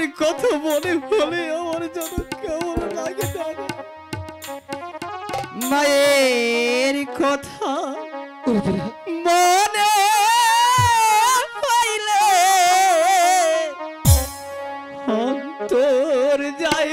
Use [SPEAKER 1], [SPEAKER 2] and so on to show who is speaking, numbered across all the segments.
[SPEAKER 1] মায়ের কথা মনে হলে আমার যেন কেমন লাগে মায়ের কথা মনে পাইলে অন্তর যাই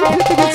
[SPEAKER 2] যে একবারে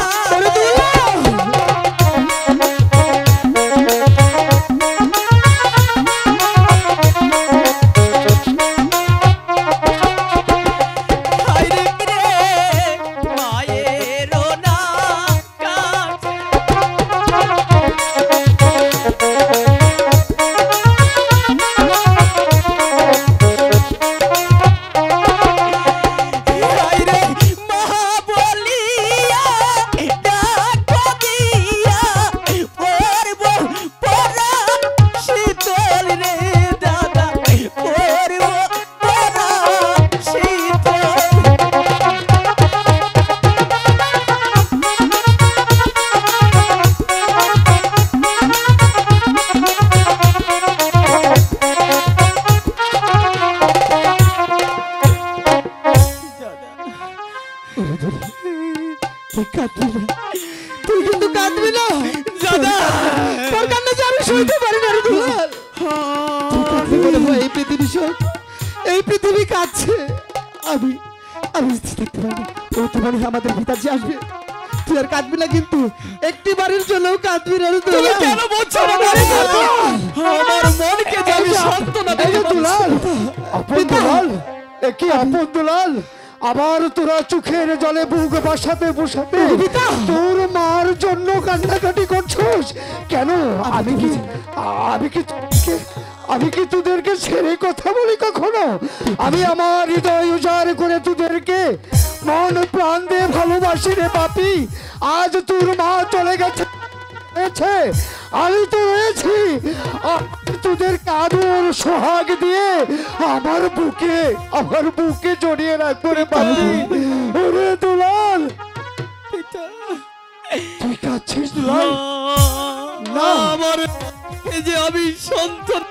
[SPEAKER 2] কাঁদবি। না তুই কিন্তু কাঁদবি না।
[SPEAKER 1] দাদা!
[SPEAKER 2] তোর কান্না যে আমি সইতে পারি না রে দুলাল। এই পৃথিবী সব এই পৃথিবী কাঁদছে। আমি আমি দেখতে পারি ও তো মানে আমাদের ভিতর যে আসবে। তুই আর কাঁদবি না কিন্তু একটি বাড়ির জন্য কাঁদবি না
[SPEAKER 1] তুমি কেন বলছো আমার মনকে যে আমি সান্ত্বনা
[SPEAKER 2] এই যে
[SPEAKER 1] দিতে পারছি
[SPEAKER 2] দুলাল।
[SPEAKER 3] আপন দুলাল এ কি আপন দুলাল? আবার তোরা চোখের জলে বুক বসাতে বসাতে তোর মার জন্য কান্নাকাটি করছিস? কেন? আমি কি আমি কি আমি কি তোদেরকে ছেড়ে কথা বলি কখনো? আমি আমার হৃদয় উজাড় করে তোদেরকে মন প্রাণ দিয়ে ভালোবাসি রে পাপি। আজ তোর মা চলে গেছে। আমি তো রয়েছি। তোদের কাদর সোহাগ দিয়ে আমার বুকে আমার বুকে জড়িয়ে রাখব রে পারলি ওরে দুলাল তুই কাছিস দুলাল?
[SPEAKER 1] না আমার এই যে আমি সন্তান